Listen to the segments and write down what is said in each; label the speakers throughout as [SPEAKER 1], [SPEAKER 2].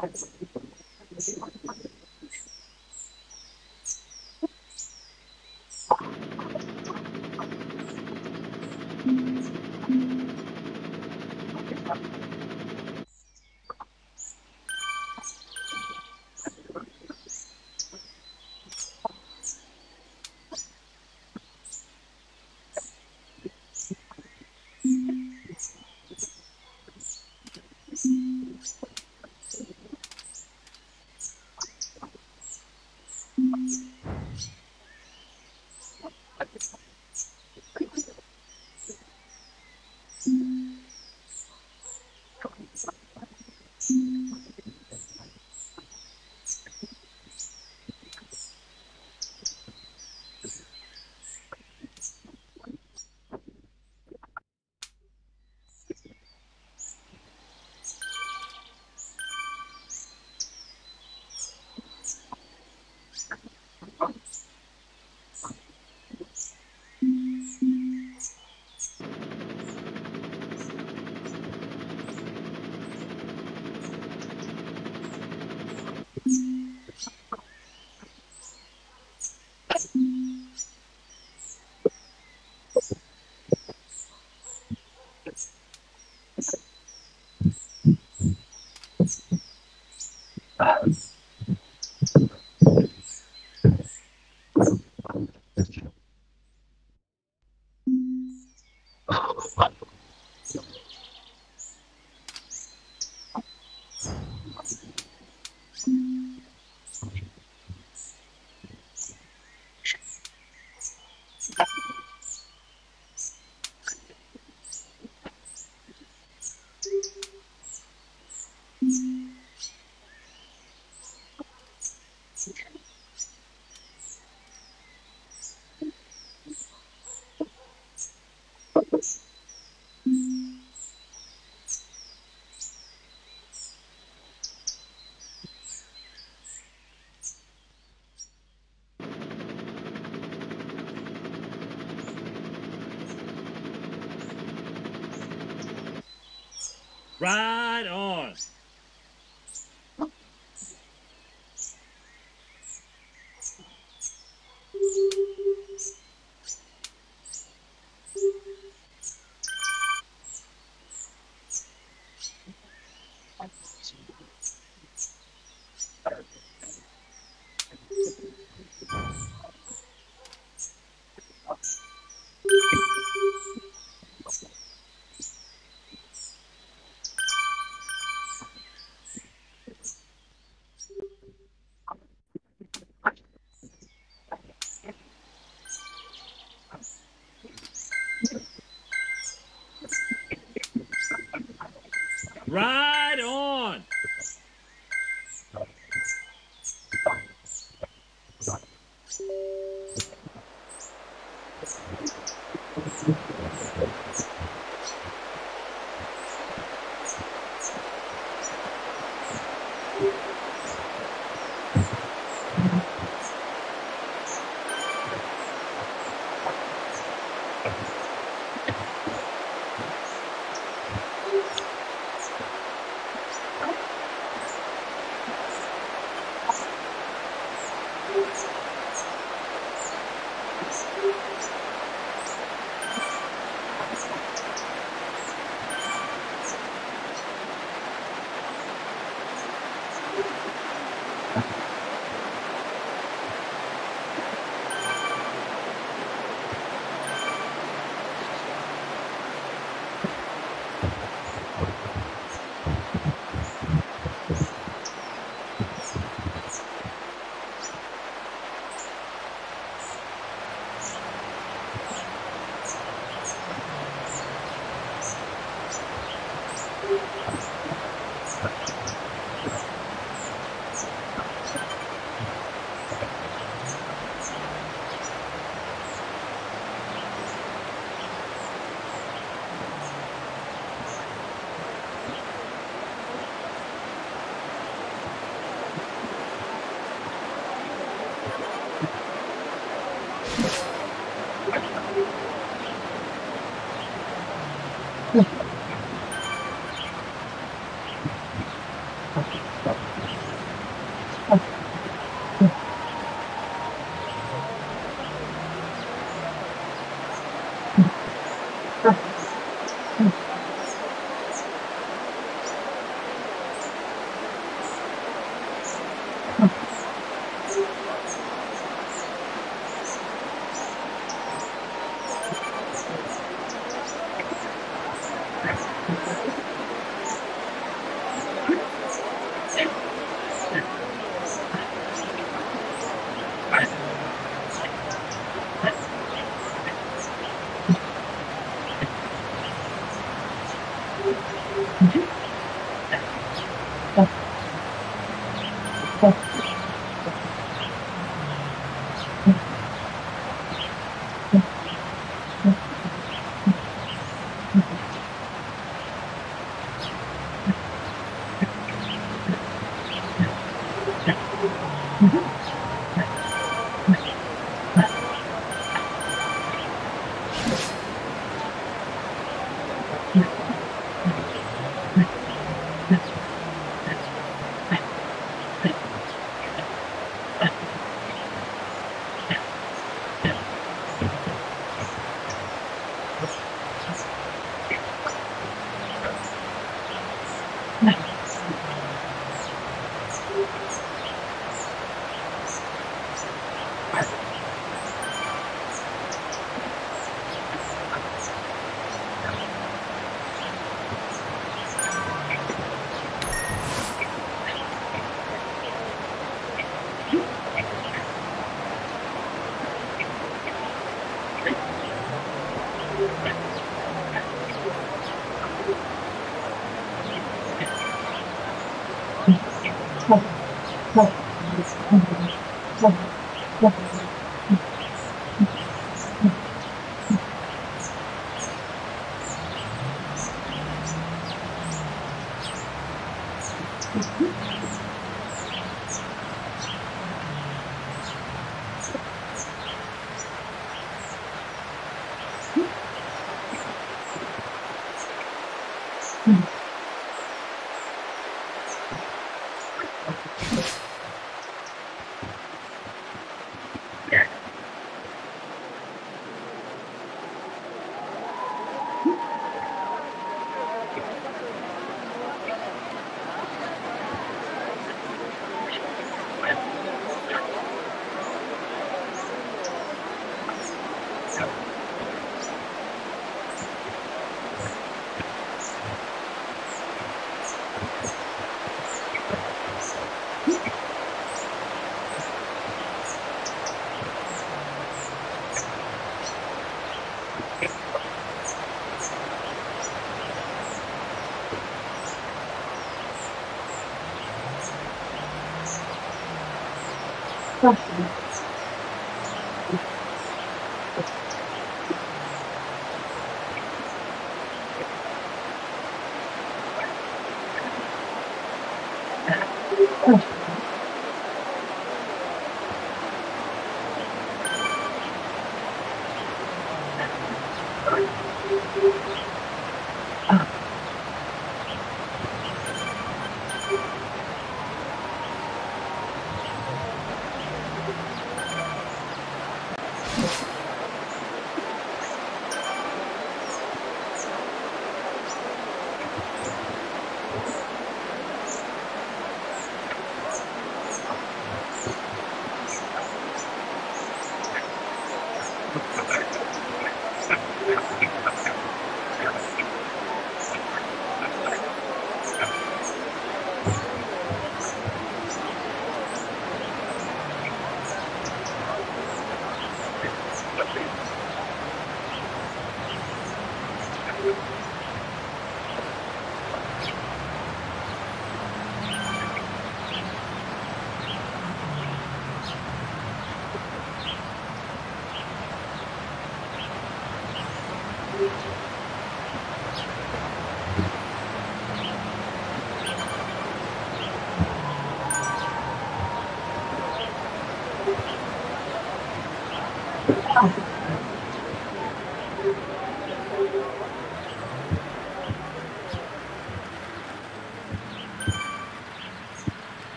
[SPEAKER 1] cards Right on.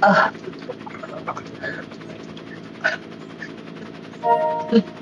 [SPEAKER 2] 啊。嗯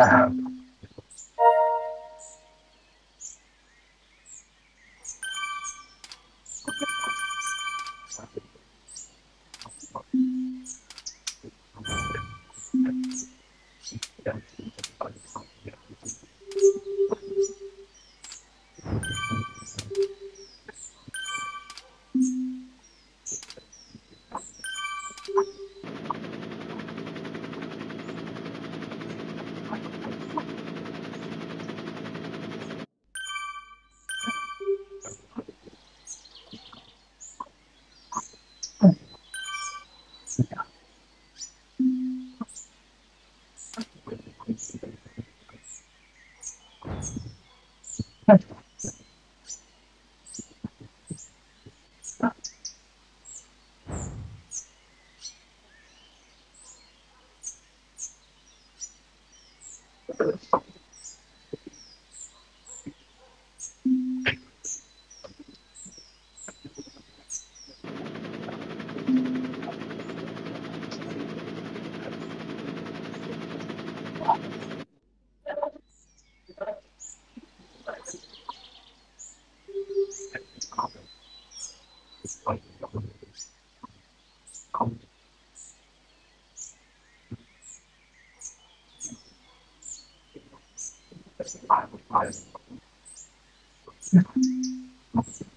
[SPEAKER 2] Uh, Thank you.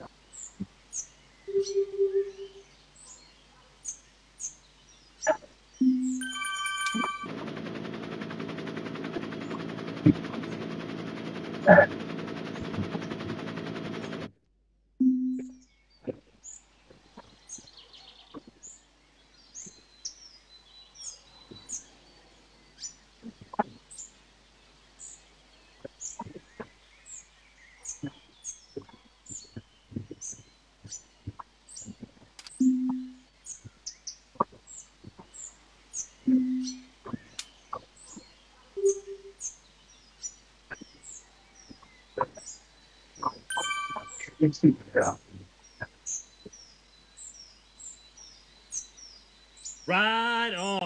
[SPEAKER 1] Ride on.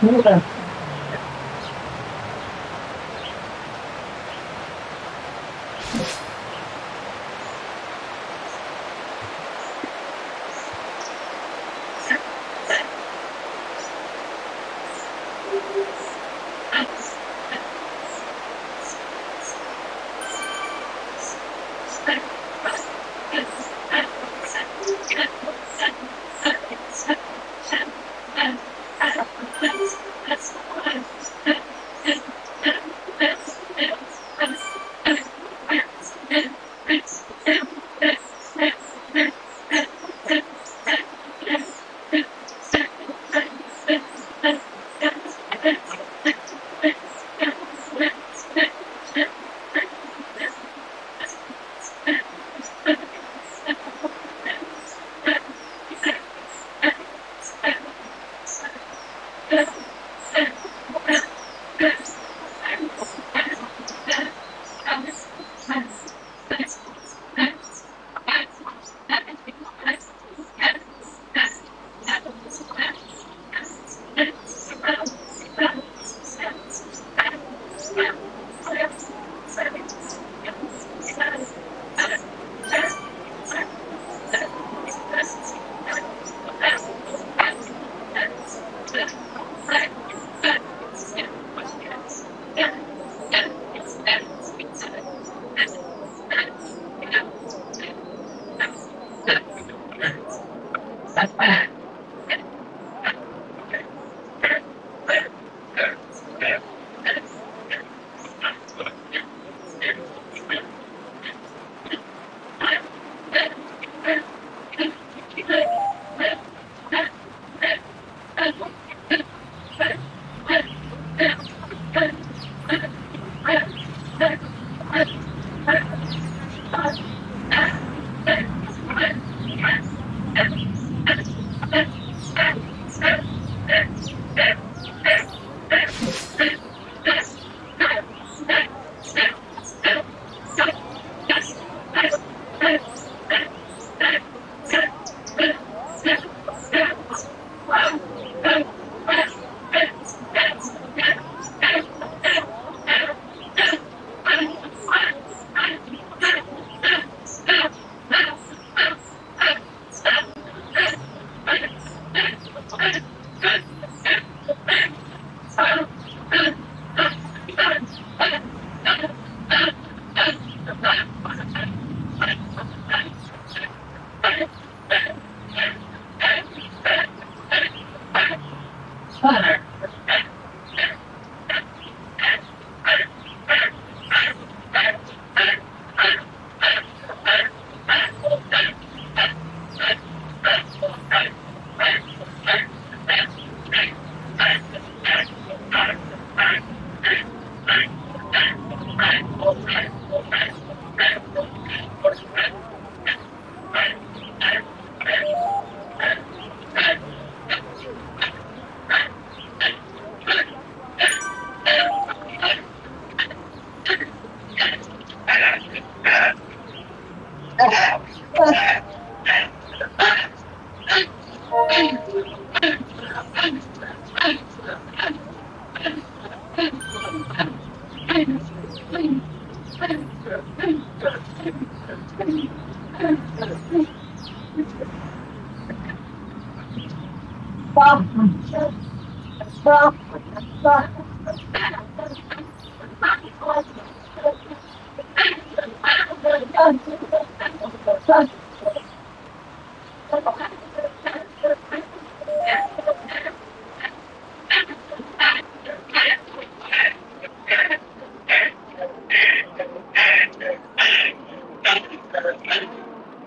[SPEAKER 2] cultura.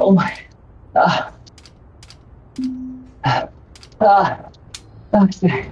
[SPEAKER 2] Oh my. Ah. Ah. Ah. ah. ah. ah.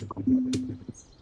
[SPEAKER 2] 何?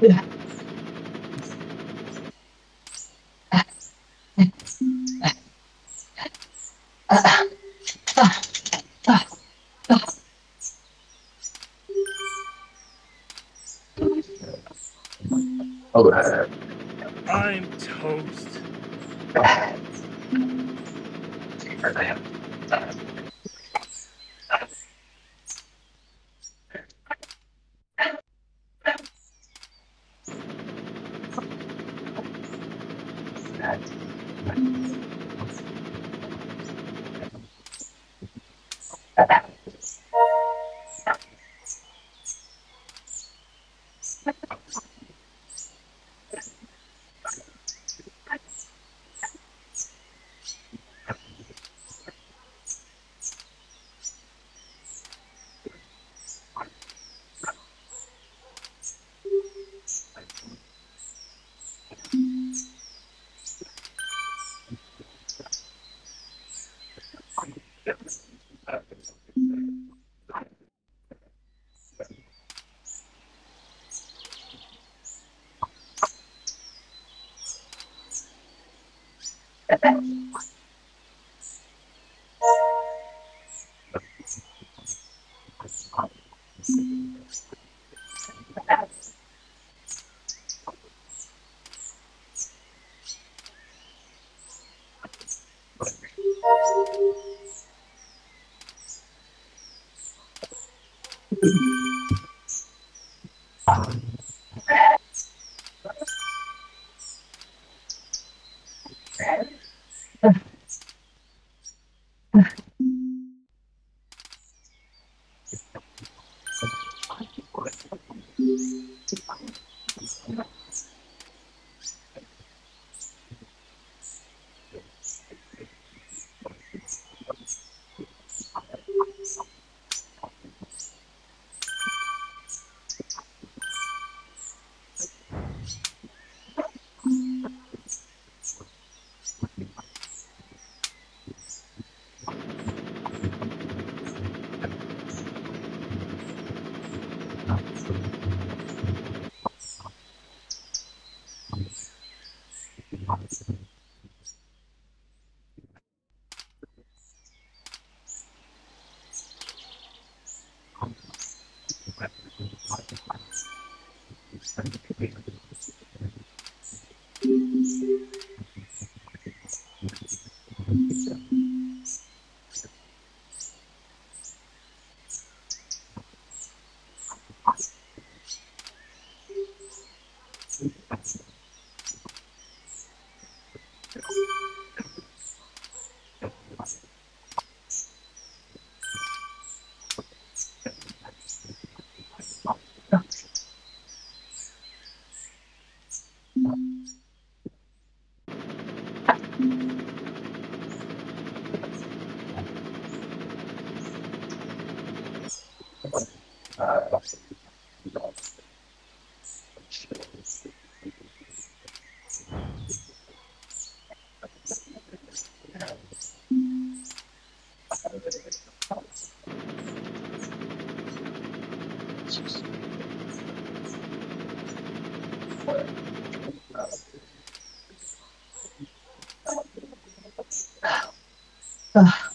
[SPEAKER 2] Yeah. あ。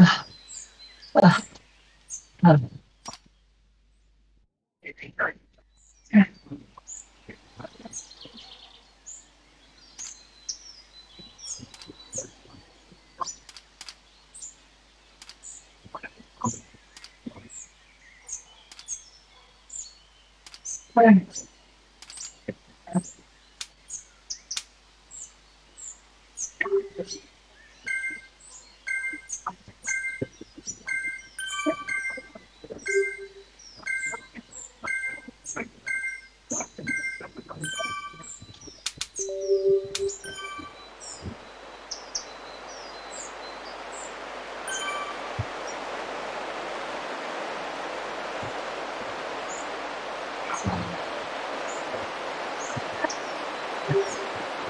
[SPEAKER 2] ああなるほど。Thanks.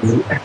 [SPEAKER 2] you.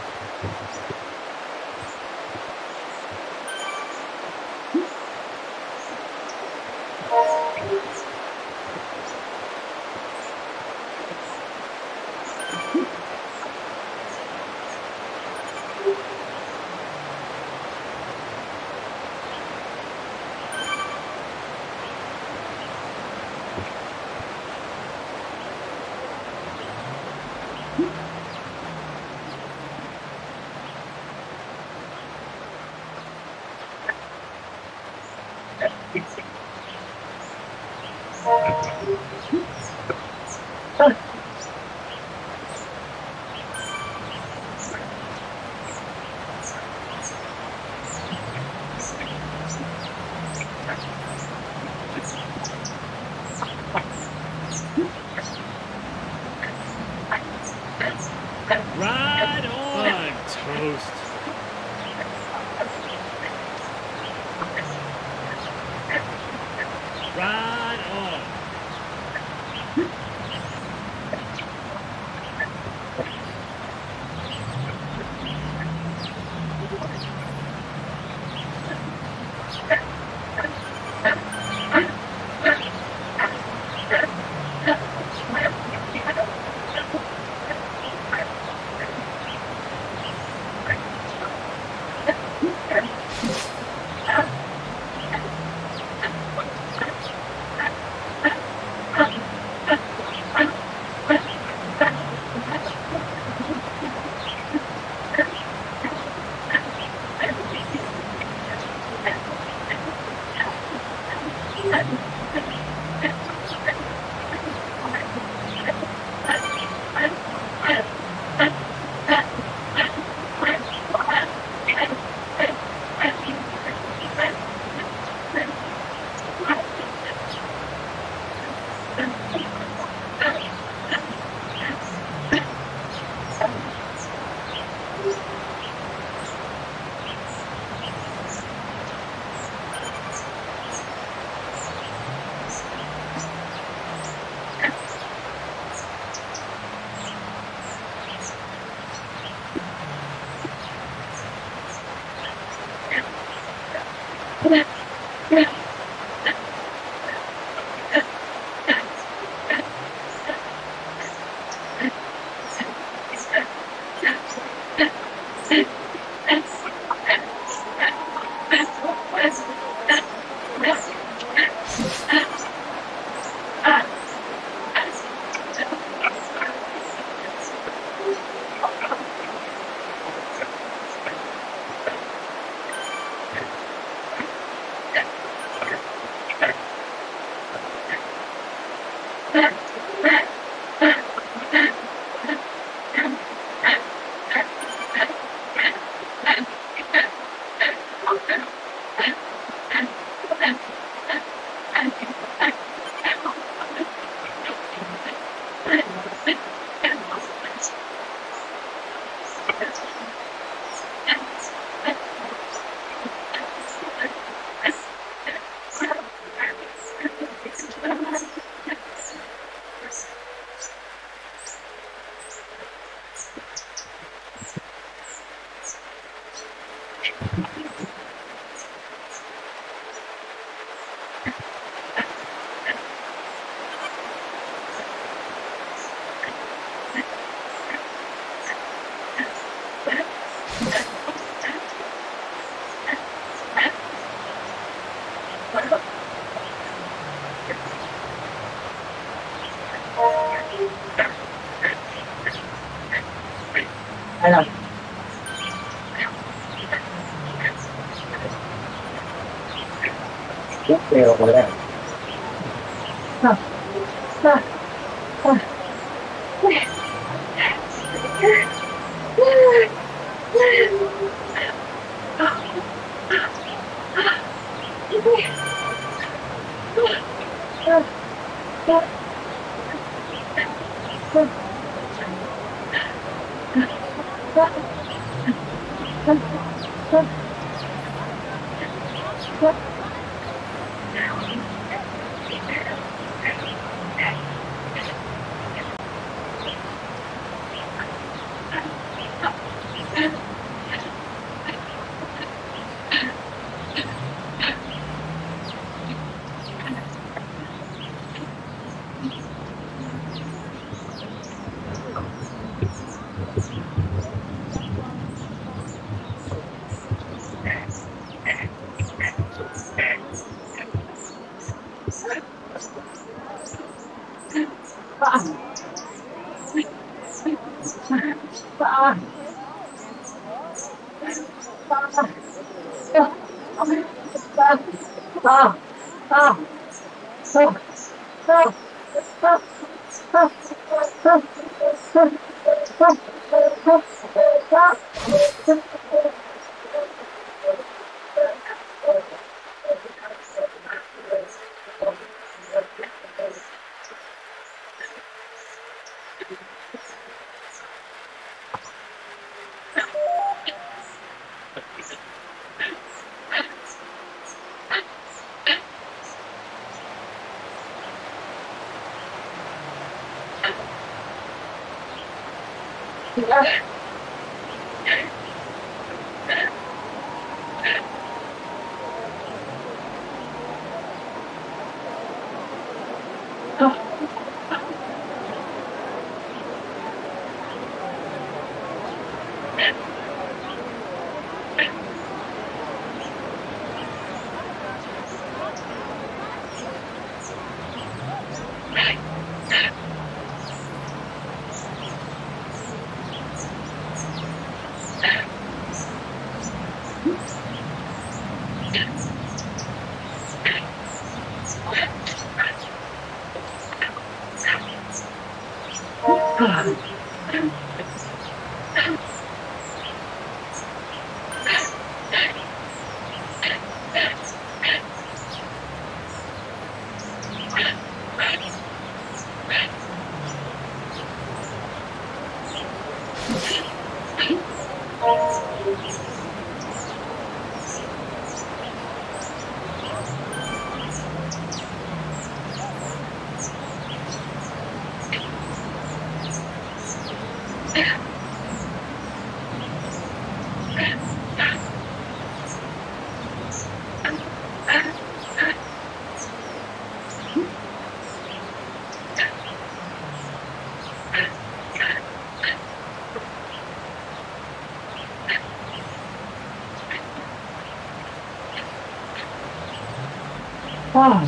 [SPEAKER 2] Ah,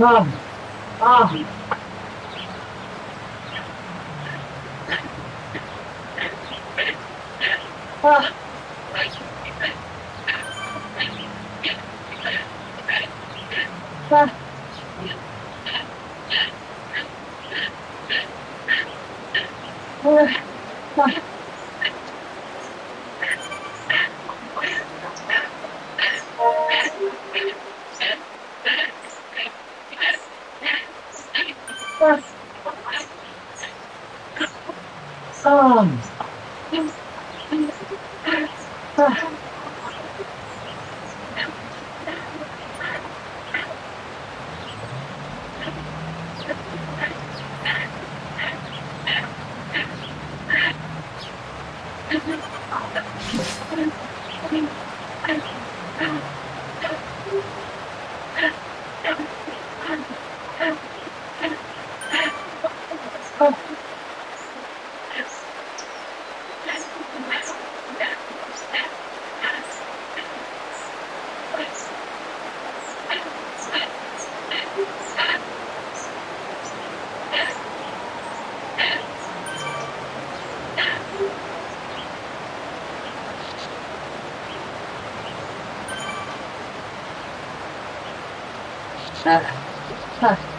[SPEAKER 2] ah, ah. 来看。